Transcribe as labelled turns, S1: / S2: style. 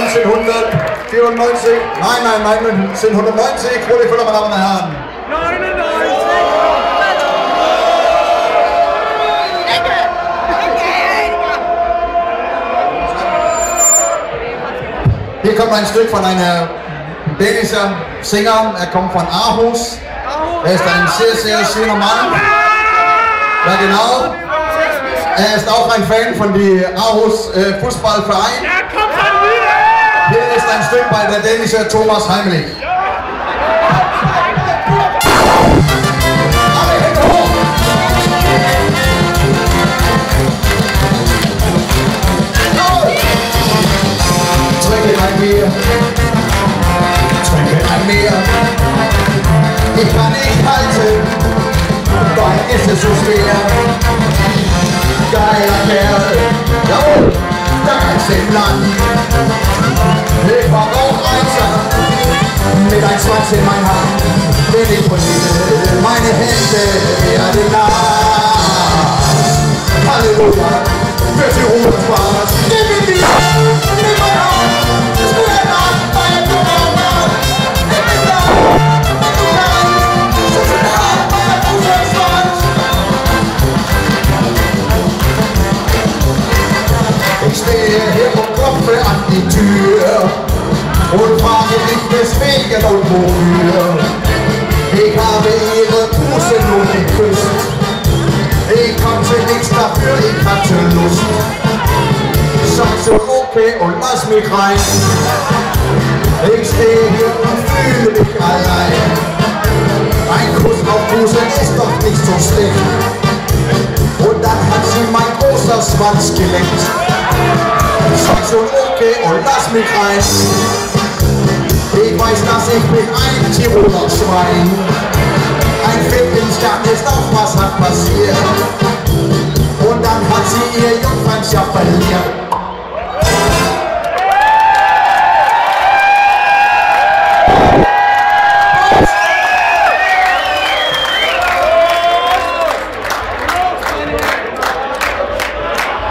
S1: 1994, nein, nein, nein, 1990, wundervolle meine Damen und Herren.
S2: 99!
S1: Hier kommt ein Stück von einem dänischen Sänger, er kommt von Aarhus. Er ist ein sehr, sehr schöner Mann. Ja, genau. Er ist auch ein Fan von dem Aarhus äh, Fußballverein. Hier ist ein Stück bei der dänische Thomas Heimlich. Ich kann nicht halten, weil ist es so schwer. Geiler Kerl, da ist im Land. Mit ein Schwanz in mein Hand. Bin ich poliere meine Hände werden nass. Halleluja, für Tirol Spaß. Nimm ihn wieder, nimm mein Hand, ich will ein Mann, meine mir. Ich stehe hier und klopfe an die Tür und frage dich weswegen und wofür. Ich habe ihre Buße nur geküsst. Ich konnte nichts dafür, ich hatte Lust. Sag so, okay und lass mich rein. Ich stehe hier und fühle mich allein. Ein Kuss auf Buße ist doch nicht so schlecht. Und dann hat sie mein großer Schwanz geleckt. Sag schon okay und lass mich rein. Ich weiß, dass ich bin ein Tiroler Schwein. Ein Viertelstern ist auch was hat passiert.